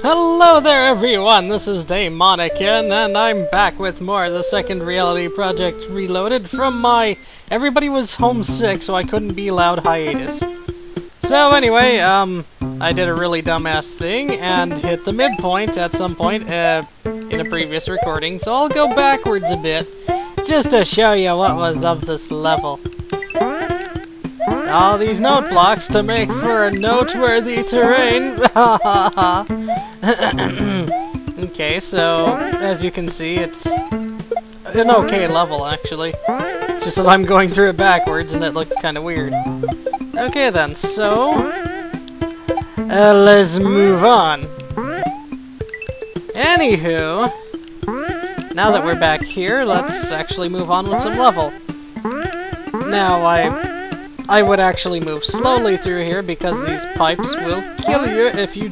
Hello there everyone, this is Daemoniken, and I'm back with more of the Second Reality Project Reloaded from my Everybody was homesick, so I couldn't be loud hiatus. So anyway, um, I did a really dumbass thing and hit the midpoint at some point uh, in a previous recording, so I'll go backwards a bit just to show you what was of this level. All these note blocks to make for a noteworthy terrain. okay, so as you can see, it's an okay level actually. Just that I'm going through it backwards and it looks kind of weird. Okay then, so... Uh, let's move on. Anywho... Now that we're back here, let's actually move on with some level. Now, I... I would actually move slowly through here because these pipes will kill you if you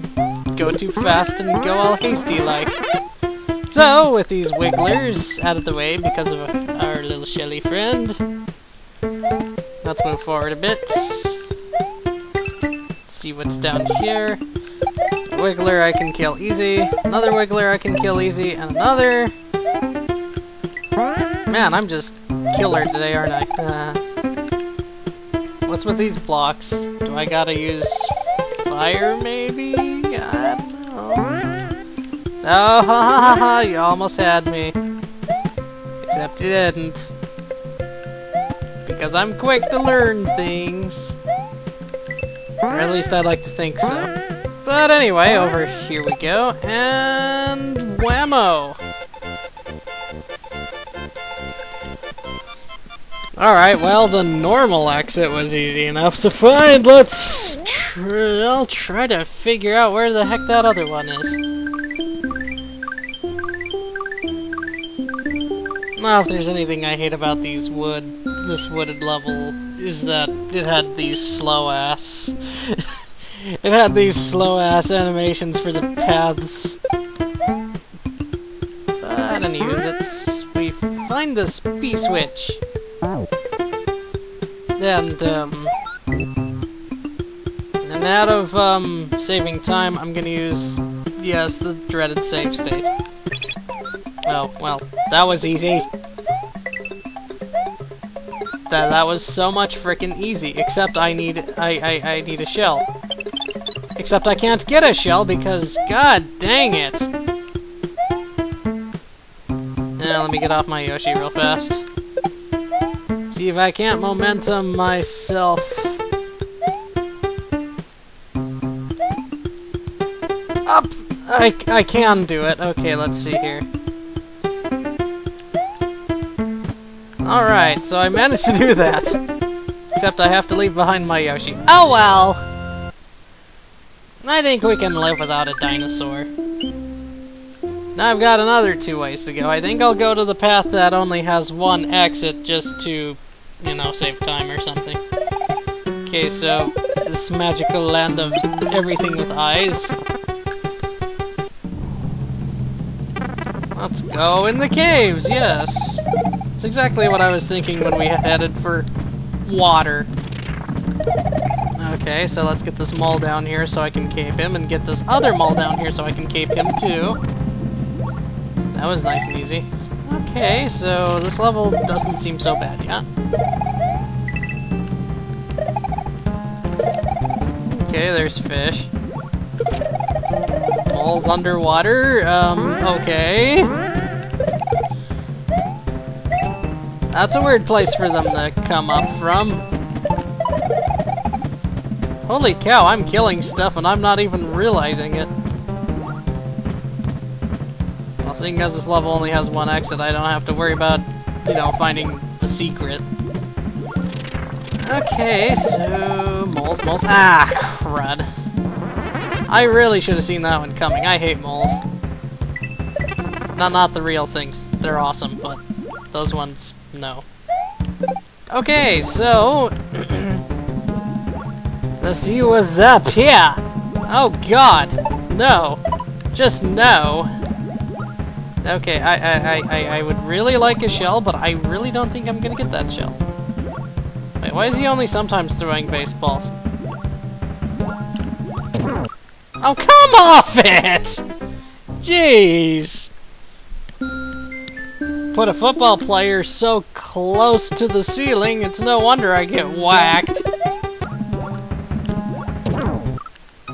go too fast and go all hasty-like. So, with these wigglers out of the way because of our little Shelly friend, let's move forward a bit. See what's down here. Wiggler I can kill easy, another wiggler I can kill easy, and another... Man, I'm just killer today, aren't I? Uh, what's with these blocks? Do I gotta use fire, maybe? Don't know. Oh, ha ha ha ha, you almost had me. Except you didn't. Because I'm quick to learn things. Or at least I'd like to think so. But anyway, over here we go, and whammo! Alright, well, the normal exit was easy enough to find. Let's... Tr I'll try to figure out where the heck that other one is. Well, if there's anything I hate about these wood... this wooded level, is that it had these slow-ass... it had these slow-ass animations for the paths. But anyways, it's... we find this P-switch. And, um... And out of, um, saving time, I'm gonna use, yes, the dreaded save state. Oh, well, that was easy. That, that was so much frickin' easy, except I need, I, I, I need a shell. Except I can't get a shell because, god dang it! Yeah, let me get off my Yoshi real fast. See if I can't momentum myself. I, I can do it. Okay, let's see here. Alright, so I managed to do that. Except I have to leave behind my Yoshi. Oh well! I think we can live without a dinosaur. Now I've got another two ways to go. I think I'll go to the path that only has one exit just to you know, save time or something. Okay, so this magical land of everything with eyes. Let's go in the caves, yes! It's exactly what I was thinking when we headed for water. Okay, so let's get this mole down here so I can cape him, and get this other mole down here so I can cape him too. That was nice and easy. Okay, so this level doesn't seem so bad yet. Okay, there's fish. Moles underwater, um, okay. That's a weird place for them to come up from. Holy cow, I'm killing stuff and I'm not even realizing it. Well, seeing as this level only has one exit, I don't have to worry about, you know, finding the secret. Okay, so... Moles, moles... Ah, crud. I really should have seen that one coming. I hate moles. Not, not the real things. They're awesome, but those ones, no. Okay, so... Let's see what's up here! Oh god! No! Just no! Okay, I, I, I, I would really like a shell, but I really don't think I'm gonna get that shell. Wait, why is he only sometimes throwing baseballs? Oh, come off it! Jeez! Put a football player so close to the ceiling, it's no wonder I get whacked.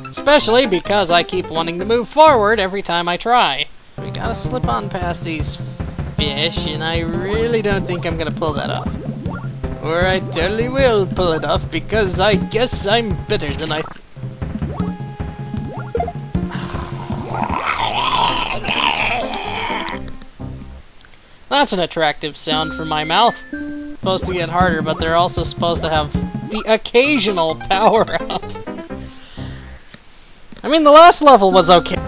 Especially because I keep wanting to move forward every time I try. We gotta slip on past these fish, and I really don't think I'm gonna pull that off. Or I totally will pull it off, because I guess I'm better than I That's an attractive sound for my mouth. Supposed to get harder, but they're also supposed to have the occasional power-up. I mean, the last level was okay.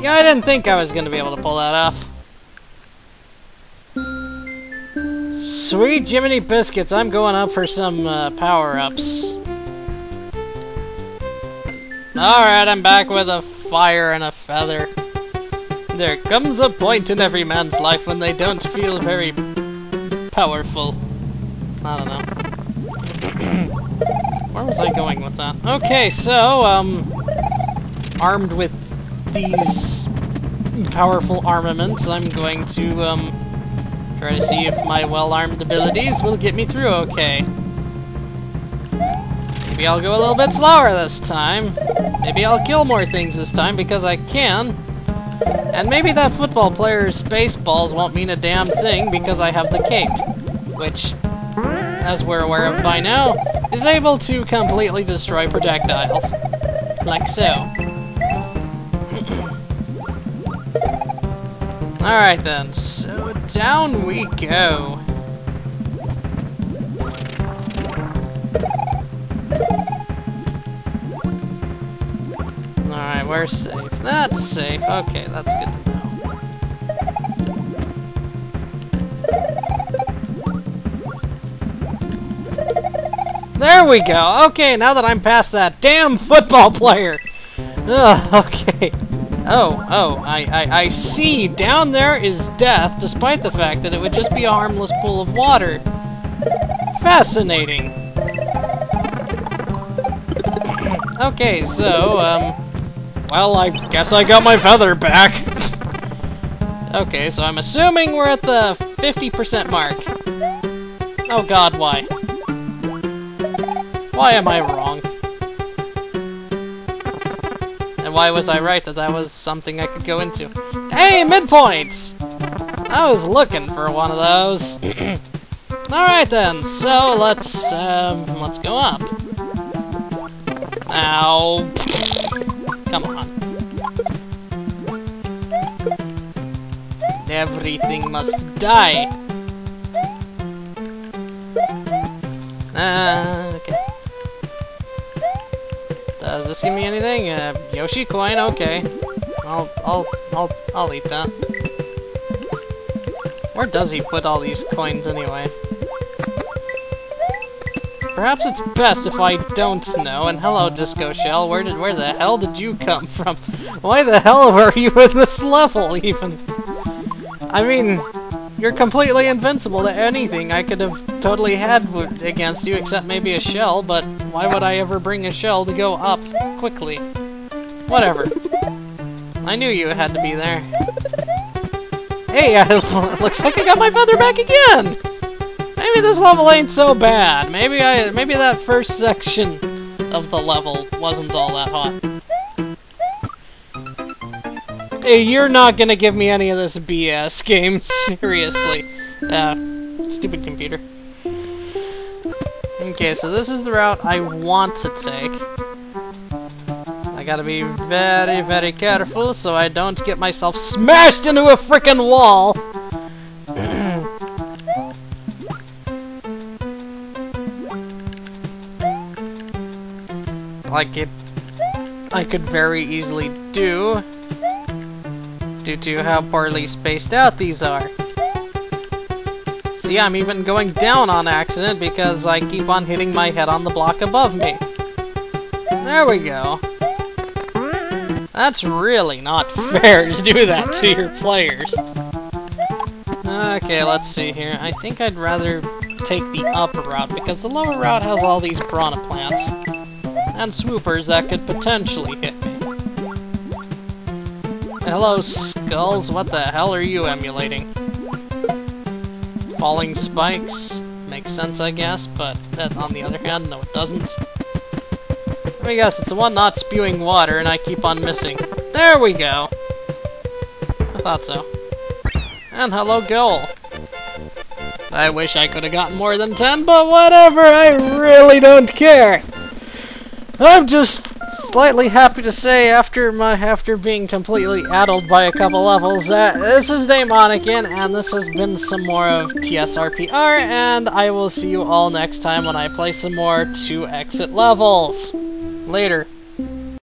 Yeah, I didn't think I was going to be able to pull that off. Sweet Jiminy Biscuits, I'm going up for some uh, power-ups. Alright, I'm back with a fire and a feather. There comes a point in every man's life when they don't feel very powerful. I don't know. Where was I going with that? Okay, so, um, armed with these powerful armaments, I'm going to, um, try to see if my well-armed abilities will get me through okay. Maybe I'll go a little bit slower this time. Maybe I'll kill more things this time because I can. And maybe that football player's baseballs won't mean a damn thing because I have the cape. Which, as we're aware of by now, is able to completely destroy projectiles. Like so. Alright then, so down we go. We're safe. That's safe. Okay, that's good to know. There we go. Okay, now that I'm past that damn football player. Ugh, okay. Oh, oh, I, I, I see. Down there is death, despite the fact that it would just be a harmless pool of water. Fascinating. okay, so, um... Well, I guess I got my feather back. okay, so I'm assuming we're at the 50% mark. Oh god, why? Why am I wrong? And why was I right that that was something I could go into? Hey, midpoints! I was looking for one of those. Alright then, so let's, um, let's go up. Ow. Everything must die. Uh, okay. Does this give me anything? Uh, Yoshi coin? Okay. I'll, I'll, I'll, I'll eat that. Where does he put all these coins anyway? Perhaps it's best if I don't know. And hello, Disco Shell. Where did where the hell did you come from? Why the hell were you in this level, even? I mean, you're completely invincible to anything I could have totally had against you, except maybe a shell, but why would I ever bring a shell to go up quickly? Whatever. I knew you had to be there. Hey, looks like I got my feather back again! maybe this level ain't so bad. Maybe I, maybe that first section of the level wasn't all that hot. You're not gonna give me any of this BS game, seriously. Uh, stupid computer. Okay, so this is the route I want to take. I gotta be very, very careful so I don't get myself smashed into a freaking wall! like it I could very easily do due to how poorly spaced out these are. See, I'm even going down on accident because I keep on hitting my head on the block above me. There we go. That's really not fair to do that to your players. Okay, let's see here. I think I'd rather take the upper route, because the lower route has all these piranha plants and swoopers that could potentially hit me. Hello, skulls. What the hell are you emulating? Falling spikes? Makes sense, I guess, but that, on the other hand, no it doesn't. Let me guess, it's the one not spewing water, and I keep on missing. There we go! I thought so. And hello, Goal. I wish I could have gotten more than 10, but whatever, I really don't care! I'm just slightly happy to say after my after being completely addled by a couple levels that this is Daemoniken and this has been some more of TSRPR and I will see you all next time when I play some more 2 exit levels. Later.